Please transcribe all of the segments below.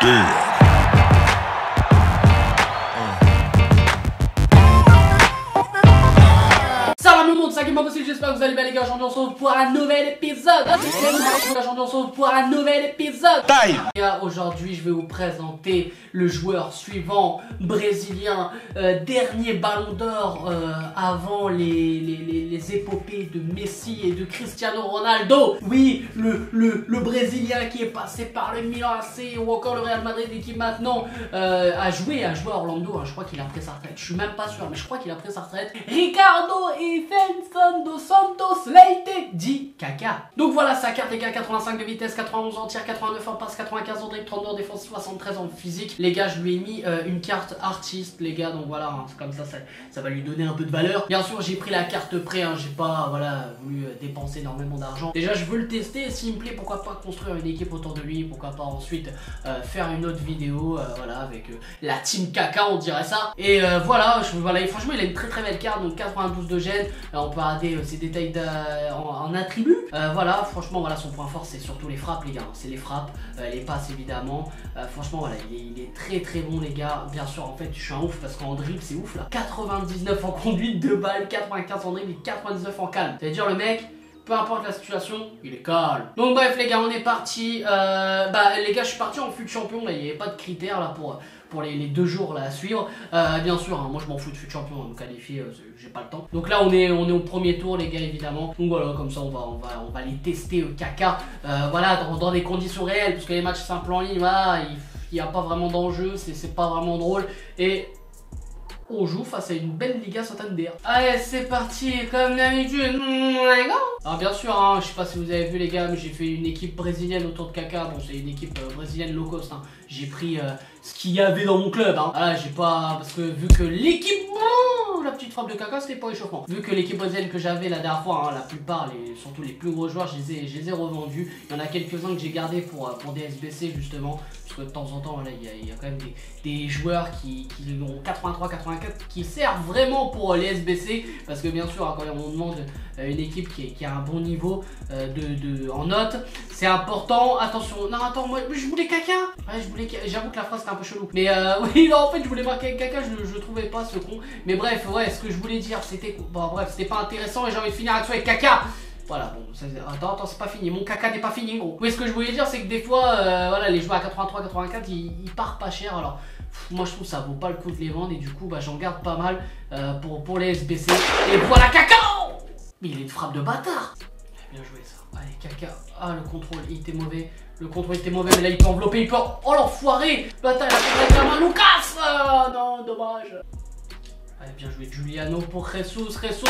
Damn. J'espère que vous allez bien les gars, aujourd'hui on se retrouve pour un nouvel épisode. Aujourd'hui on se retrouve pour un nouvel épisode. Les gars, aujourd'hui je vais vous présenter le joueur suivant, brésilien, euh, dernier ballon d'or euh, avant les, les, les, les épopées de Messi et de Cristiano Ronaldo. Oui, le, le, le brésilien qui est passé par le Milan AC ou encore le Real Madrid et qui maintenant euh, a joué, a joué à Orlando, hein. je crois qu'il a pris sa retraite, je suis même pas sûr mais je crois qu'il a pris sa retraite. Ricardo ンドサントスレイテジ。Kaka. Donc voilà sa carte les gars, 85 de vitesse, 91 en tir, 89 en passe, 95 en dribble, 32 en défense, 73 en physique. Les gars, je lui ai mis euh, une carte artiste les gars, donc voilà, hein, comme ça, ça, va lui donner un peu de valeur. Bien sûr, j'ai pris la carte prêt, hein, j'ai pas voilà voulu euh, dépenser énormément d'argent. Déjà, je veux le tester, s'il me plaît, pourquoi pas construire une équipe autour de lui, pourquoi pas ensuite euh, faire une autre vidéo, voilà, avec la team Kaka, on dirait ça. Et voilà, je, voilà, et franchement, il a une très très belle carte, donc 92 de gêne. On peut regarder ses détails en, en attribut. Euh, voilà, franchement, voilà, son point fort, c'est surtout les frappes, les gars. C'est les frappes, euh, les passes évidemment. Euh, franchement, voilà, il est, très très bon, les gars. Bien sûr, en fait, je suis un ouf parce qu'en dribble, c'est ouf là. 99 en conduite, 2 balles, 95 en dribble et 99 en calme. Ça veut dire le mec. Peu importe la situation, il est calme. Donc bref les gars, on est parti. Bah les gars, je suis parti en fut champion. Là, il n'y avait pas de critères là pour pour les, deux jours là à suivre. Euh, bien sûr, hein, moi je m'en fous de fut champion, me qualifier, euh, j'ai pas le temps. Donc là, on est on est au premier tour les gars évidemment. Donc voilà, comme ça on va on va on va les tester au caca. Euh, voilà, dans, des conditions réelles, parce que les matchs simples en ligne, il n'y a pas vraiment d'enjeu, c'est pas vraiment drôle et on joue face à une belle Liga Santander. Allez, c'est parti, comme d'habitude. Alors bien sûr, hein, je sais pas si vous avez vu les gars, mais j'ai fait une équipe brésilienne autour de Kaka. Bon, c'est une équipe euh, brésilienne low cost. hein. J'ai pris euh, ce qu'il y avait dans mon club. Hein. Voilà, j'ai pas parce que vu que l'équipe, petite frappe de Kaka, c'était pas échauffement. Vu que l'équipe brésilienne que j'avais la dernière fois, hein, la plupart, les, surtout les plus gros joueurs, je les ai, je les ai revendus. Il y en a quelques-uns que j'ai gardés pour euh, pour des SBC justement, parce que de temps en temps, là, il y a, quand même des, des joueurs qui, qui ont 83-84 qui servent vraiment pour euh, les SBC parce que bien sûr hein, quand on demande euh, une équipe qui, a un bon niveau de, de- en notes c'est important. Attention. Non attends moi je voulais caca. Ouais je voulais j'avoue que la phrase c'était un peu chelou. Mais euh, oui non en fait je voulais marquer caca je, je trouvais pas ce con. Mais bref ouais ce que je voulais dire c'était bon bref c'était pas intéressant et j'ai envie de finir avec caca voilà, bon, ça, attends, attends, c'est pas fini. Mon caca n'est pas fini, gros. Oui, ce que je voulais dire, c'est que des fois, euh, voilà, les joueurs à 83, 84, ils, partent pas cher. Alors, moi, je trouve ça vaut pas le coup de les vendre. Et du coup, bah, j'en garde pas mal euh, pour, pour les SBC. Et voilà, caca Mais il est de frappe de bâtard Bien joué, ça. Allez, caca. Ah, le contrôle, il était mauvais. Le contrôle était mauvais, mais là, il peut envelopper, il peut. Oh, l'enfoiré Bâtard, il a fait la main, Lucas Ah, non, dommage. Allez, bien joué, Giuliano pour Jesus, Jesus,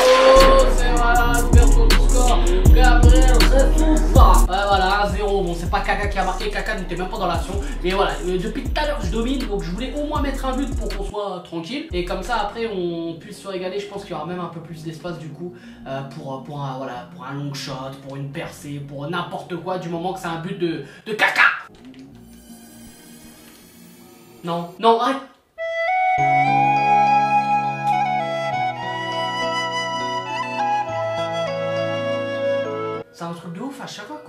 c'est voilà, l'ouverture du score, Gabriel Jesus. Ouais, voilà, 1-0, bon, c'est pas Kaka qui a marqué, Kaka n'était même pas dans l'action, mais voilà, euh, depuis tout à l'heure, je domine, donc je voulais au moins mettre un but pour qu'on soit tranquille, et comme ça, après, on puisse se régaler, je pense qu'il y aura même un peu plus d'espace, du coup, euh, pour, pour, un, voilà, pour un long shot, pour une percée, pour n'importe quoi, du moment que c'est un but de, de Kaka. Non, non, arrête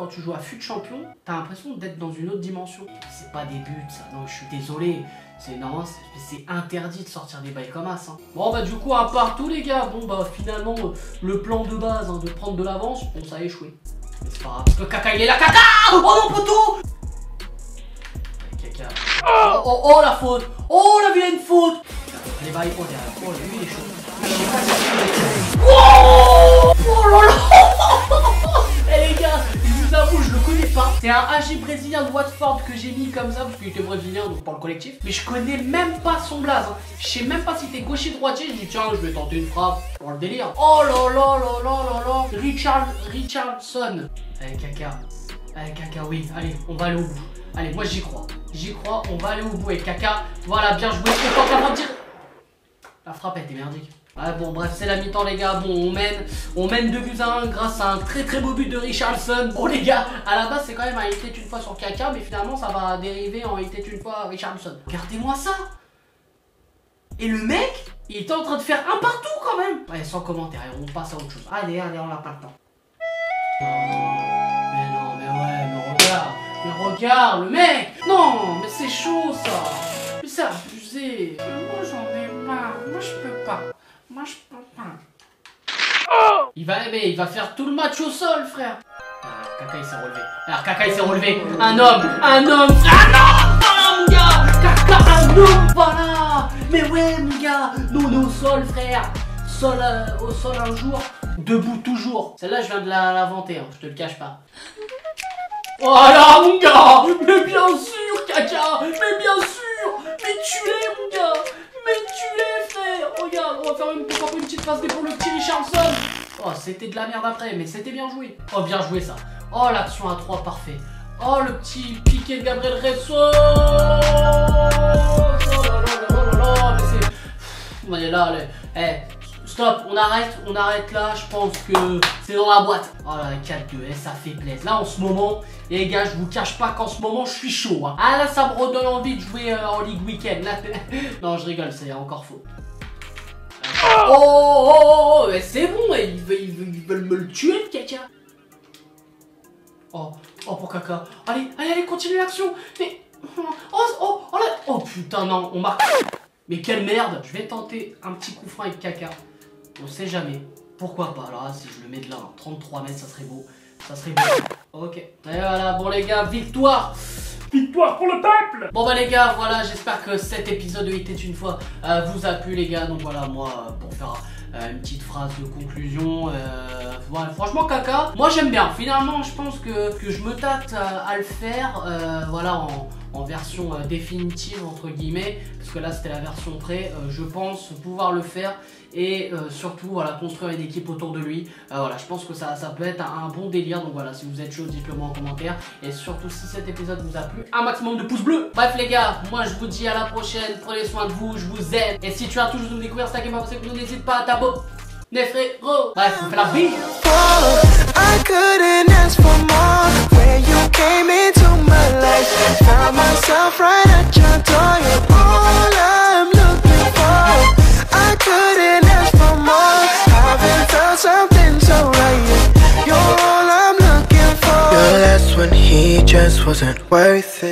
quand tu joues à fut champion, t'as l'impression d'être dans une autre dimension. C'est pas des buts, ça, non, je suis désolé. C'est non, c'est- interdit de sortir des bails comme ça. hein. Bon bah du coup un partout les gars, bon bah finalement euh, le plan de base hein, de prendre de l'avance, bon ça a échoué. C'est pas grave, parce que caca il est là, caca Oh mon poteau Caca. Oh, oh, oh, la faute Oh la vilaine faute Les bails, oh derrière, oh lui il est chaud. Oh Oh là là Eh les gars, C'est un AG brésilien de Watford que j'ai mis comme ça parce qu'il était brésilien donc pour le collectif. Mais je connais même pas son blaze. hein. Je sais même pas si t'es gaucher droitier. Je dis tiens, je vais tenter une frappe pour le délire. Oh là là là là là là. Richard Richardson. Allez caca. Allez caca, oui. Allez, on va aller au bout. Allez, moi j'y crois. J'y crois. On va aller au bout avec caca. Voilà, bien joué. La frappe dire. La frappe a été merdique. Ah bon bref c'est la mi-temps les gars, bon on mène on mène 2 buts à 1 grâce à un très très beau but de Richardson. Bon les gars, à la base c'est quand même un il était une fois sur Kaka mais finalement ça va dériver en il était une fois Richardson. Regardez-moi ça Et le mec, il était en train de faire un partout quand même Ouais sans commentaire, on passe à autre chose. Allez, allez, on n'a pas le temps. Non, mais non, mais ouais, mais regarde Mais regarde, le mec Non, mais c'est chaud, ça Mais c'est abusé Moi, j'en ai pas. Moi, je peux pas. Moi, je peux pas. Il va, mais il va faire tout le match au sol, frère. Ah, Kaka, il s'est relevé. Alors, Kaka, il s'est relevé. Un homme Un homme. Un homme Voilà, mon gars Kaka, un homme Voilà. Mais ouais, mon gars Non, au sol, frère. Sol, euh, au sol un jour, debout toujours. Celle-là, je viens de l'inventer, hein, je te le cache pas. Voilà, mon gars Mais bien sûr, Kaka. Mais bien sûr. Mais tu l'es, mon gars Mais tu l'es, frère. Regarde, on va faire une, une petite passe pour le petit Richardson Oh, c'était de la merde après, mais c'était bien joué. Oh, bien joué, ça. Oh, l'action à 3, parfait. Oh, le petit piqué de Gabriel Resso Oh là là là là là Mais c'est... là, allez. Eh, Stop, on arrête, on arrête là, je pense que c'est dans la boîte. Oh là, 4-2, eh, ça fait plaisir. Là, en ce moment, les gars, je vous cache pas qu'en ce moment, je suis chaud. Hein. Ah là, ça me redonne envie de jouer euh, en Ligue Weekend. non, je rigole, c'est encore faux. Oh, oh, oh, oh, oh c'est bon, ils veulent, me le tuer, le caca. Oh, oh, pour caca. Allez, allez, allez, continue l'action. Mais, oh, oh, oh, là. oh, putain, non, on marque. Mais quelle merde Je vais tenter un petit coup franc avec caca. On sait jamais. Pourquoi pas Là, si je le mets de là, 33 mètres, ça serait beau. Ça serait beau. Ok. Et voilà, bon les gars, victoire Pour le peuple Bon bah les gars, voilà, j'espère que cet épisode de était une fois euh, vous a plu les gars. Donc voilà, moi, euh, pour faire euh, une petite phrase de conclusion, franchement caca, moi j'aime bien. Finalement, je pense que, que je me tâte à, le faire, voilà, en en version euh, définitive entre guillemets parce que là c'était la version pré euh, je pense pouvoir le faire et euh, surtout voilà construire une équipe autour de lui. Voilà je pense que ça, ça peut être un, bon délire. Donc voilà si vous êtes chaud dites-le moi en commentaire. Et surtout si cet épisode vous a plu un maximum de pouces bleus. Bref les gars moi je vous dis à la prochaine. Prenez soin de vous je vous aime. Et si tu as toujours de découvrir Stack que n'hésite pas à t'abonner. Les frérot Bref, la bise I couldn't ask for more. When you came into my life Found myself right at your door. You're all I'm looking for. I couldn't ask for more. Haven't felt something so right. You're all I'm looking for. Your last one, he just wasn't worth it